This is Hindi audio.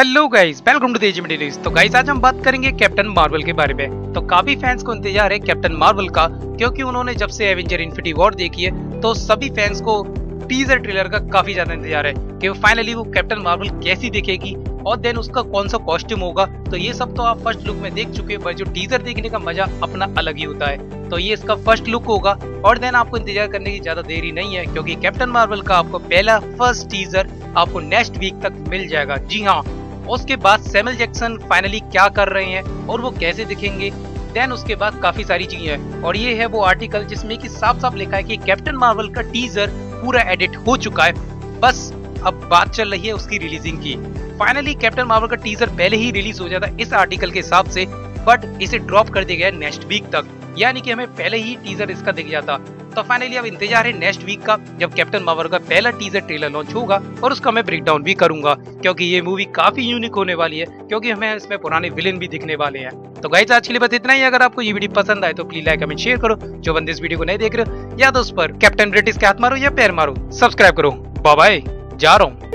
Hello guys welcome to the news तो गाइस आज हम बात करेंगे कैप्टन मार्वल के बारे में। तो काफ़ी फैंस को इंतज़ार है कैप्टन मार्वल का, क्योंकि उन्होंने जब से एवेंजर इन्फिनिटी वॉर देखी है तो सभी फैंस को टीजर ट्रेलर का काफ़ी ज़्यादा इंतज़ार है कि वो फाइनली वो कैप्टन मार्वल कैसी दिखेगी और देन उसका कौन सा कॉस्ट्यूम होगा। तो ये सब तो आप फ़र्स्ट लुक में देख चुके हैं, पर जो टीजर देखने का मज़ा अपना अलग ही होता है। तो ये इसका फ़र्स्ट लुक होगा और देन आपको इंतज़ार करने की ज़्यादा देरी नहीं है, क्योंकि कैप्टन मार्वल का आपको पहला फ़र्स्ट टीजर आपको नेक्स्ट वीक तक मिल जाएगा। जी हाँ उसके बाद सैमल जैक्सन फाइनली क्या कर रहे हैं और वो कैसे दिखेंगे? देन उसके बाद काफ़ी सारी चीज़ें हैं। और ये है वो आर्टिकल जिसमें कि साफ़ साफ़ लिखा है कि कैप्टन मार्वल का टीजर पूरा एडिट हो चुका है। बस, अब बात चल रही है उसकी रिलीजिंग की। फाइनली कैप्टन मार्वल का टीजर पहले ही रिलीज़ हो जाता इस आर्टिकल के हिसाब से बट इसे ड्रॉप कर दिया गया नेक्स्ट वीक तक। यानी कि हमें पहले ही टीजर इसका दिख जाता। तो फाइनली अब इंतज़ार है नेक्स्ट वीक का, जब कैप्टन मावर का पहला टीजर ट्रेलर लॉन्च होगा और उसका मैं ब्रेक डाउन भी करूँगा, क्योंकि ये मूवी काफ़ी यूनिक होने वाली है, क्योंकि हमें इसमें पुराने विलेन भी दिखने वाले हैं। तो गाइज़ आज के लिए बस इतना ही। अगर आपको ये वीडियो पसंद आए तो प्लीज़ लाइक कमेंट शेयर करो। जो बंदे इस वीडियो को नहीं देख रहे, या तो उस पर कैप्टन ब्रिटिश के हाथ मारो या पैर मारो। सब्सक्राइब करो। बाय जा रहा हूँ।